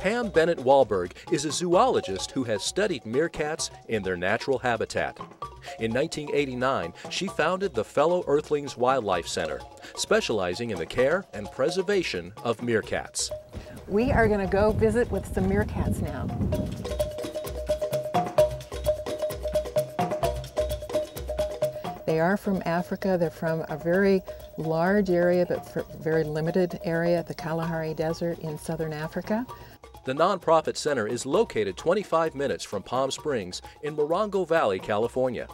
Pam Bennett Wallberg is a zoologist who has studied meerkats in their natural habitat. In 1989, she founded the Fellow Earthlings Wildlife Center, specializing in the care and preservation of meerkats. We are going to go visit with some meerkats now. They are from Africa. They're from a very large area, but very limited area, the Kalahari Desert in southern Africa. The nonprofit center is located 25 minutes from Palm Springs in Morongo Valley, California.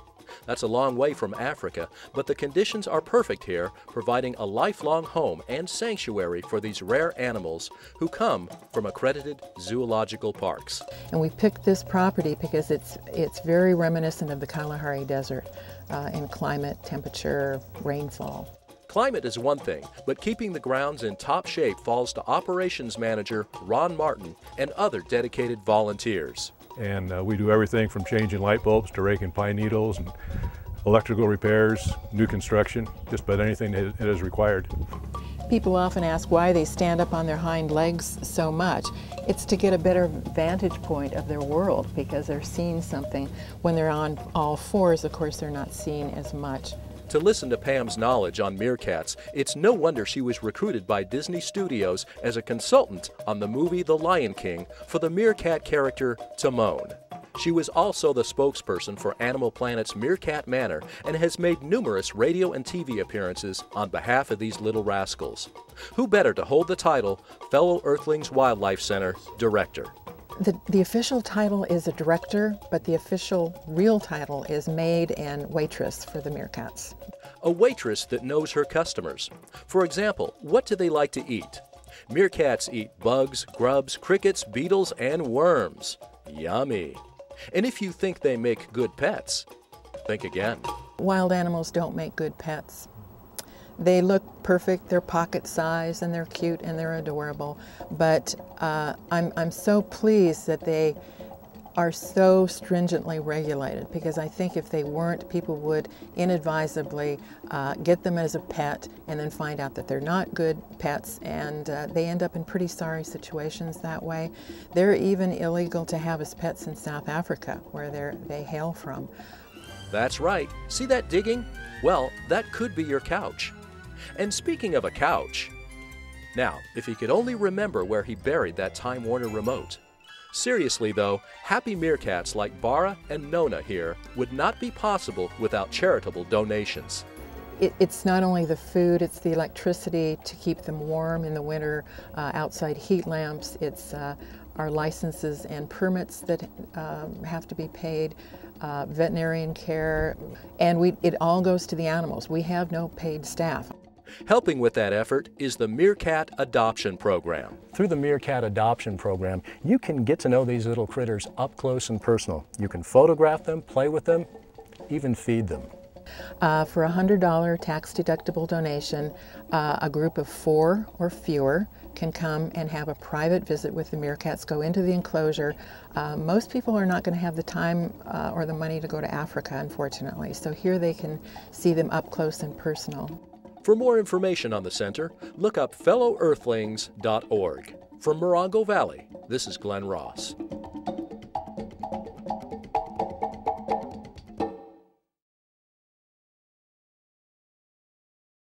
That's a long way from Africa, but the conditions are perfect here, providing a lifelong home and sanctuary for these rare animals who come from accredited zoological parks. And we picked this property because it's, it's very reminiscent of the Kalahari Desert uh, in climate, temperature, rainfall. Climate is one thing, but keeping the grounds in top shape falls to operations manager Ron Martin and other dedicated volunteers. And uh, we do everything from changing light bulbs to raking pine needles and electrical repairs, new construction, just about anything that is required. People often ask why they stand up on their hind legs so much. It's to get a better vantage point of their world because they're seeing something. When they're on all fours, of course, they're not seeing as much. To listen to Pam's knowledge on meerkats, it's no wonder she was recruited by Disney Studios as a consultant on the movie The Lion King for the meerkat character Timon. She was also the spokesperson for Animal Planet's Meerkat Manor and has made numerous radio and TV appearances on behalf of these little rascals. Who better to hold the title Fellow Earthlings Wildlife Center Director? The, the official title is a director, but the official real title is maid and waitress for the meerkats. A waitress that knows her customers. For example, what do they like to eat? Meerkats eat bugs, grubs, crickets, beetles, and worms. Yummy. And if you think they make good pets, think again. Wild animals don't make good pets. They look perfect, they're pocket size and they're cute and they're adorable. But uh, I'm, I'm so pleased that they are so stringently regulated because I think if they weren't, people would inadvisably uh, get them as a pet and then find out that they're not good pets and uh, they end up in pretty sorry situations that way. They're even illegal to have as pets in South Africa where they're, they hail from. That's right. See that digging? Well, that could be your couch. And speaking of a couch, now, if he could only remember where he buried that Time Warner remote. Seriously though, happy meerkats like Bara and Nona here would not be possible without charitable donations. It, it's not only the food, it's the electricity to keep them warm in the winter, uh, outside heat lamps, it's uh, our licenses and permits that um, have to be paid, uh, veterinarian care, and we, it all goes to the animals. We have no paid staff. Helping with that effort is the Meerkat Adoption Program. Through the Meerkat Adoption Program, you can get to know these little critters up close and personal. You can photograph them, play with them, even feed them. Uh, for a $100 tax-deductible donation, uh, a group of four or fewer can come and have a private visit with the meerkats, go into the enclosure. Uh, most people are not going to have the time uh, or the money to go to Africa, unfortunately, so here they can see them up close and personal. For more information on the center, look up fellowearthlings.org. From Morongo Valley, this is Glenn Ross.